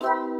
you